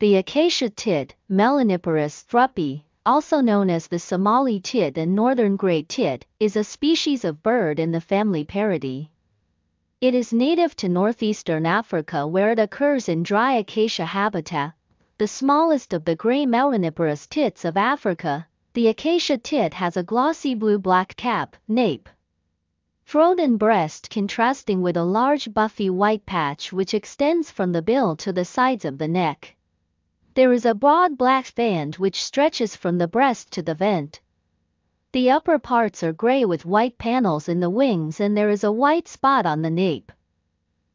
The acacia tit, Melaniparus thruppi, also known as the Somali tit and northern gray tit, is a species of bird in the family Paridae. It is native to northeastern Africa where it occurs in dry acacia habitat. The smallest of the gray Melaniparus tits of Africa, the acacia tit has a glossy blue-black cap, nape, throat and breast contrasting with a large buffy white patch which extends from the bill to the sides of the neck. There is a broad black band which stretches from the breast to the vent. The upper parts are gray with white panels in the wings and there is a white spot on the nape.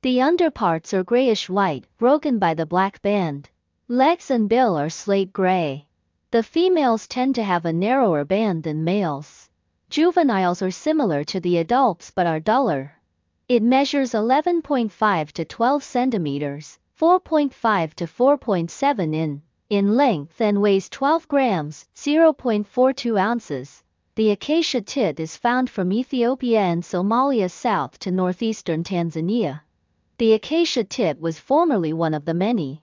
The underparts are grayish white, broken by the black band. Legs and bill are slate gray. The females tend to have a narrower band than males. Juveniles are similar to the adults but are duller. It measures 11.5 to 12 centimeters, 4.5 to 4.7 in, in length and weighs 12 grams, 0.42 ounces. The acacia tit is found from Ethiopia and Somalia south to northeastern Tanzania. The acacia tit was formerly one of the many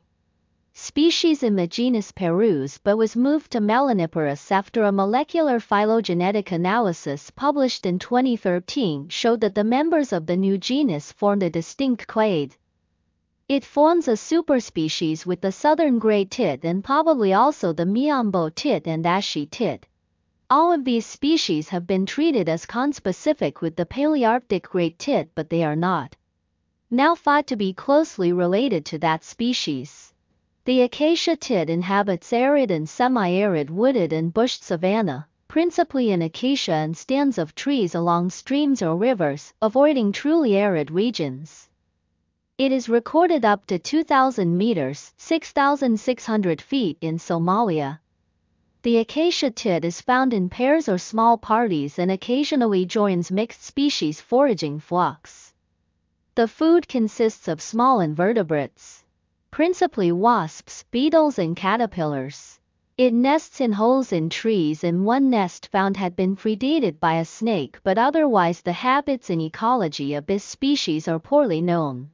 species in the genus Parus but was moved to Melaniparus after a molecular phylogenetic analysis published in 2013 showed that the members of the new genus formed a distinct clade. It forms a superspecies with the southern gray tit and probably also the Miombo tit and ashy tit. All of these species have been treated as conspecific with the Palearctic great tit but they are not. Now thought to be closely related to that species. The acacia tit inhabits arid and semi-arid wooded and bushed savanna, principally in acacia and stands of trees along streams or rivers, avoiding truly arid regions. It is recorded up to 2,000 meters 6,600 feet in Somalia, the acacia tit is found in pairs or small parties and occasionally joins mixed species foraging flocks. The food consists of small invertebrates, principally wasps, beetles and caterpillars. It nests in holes in trees and one nest found had been predated by a snake but otherwise the habits and ecology of this species are poorly known.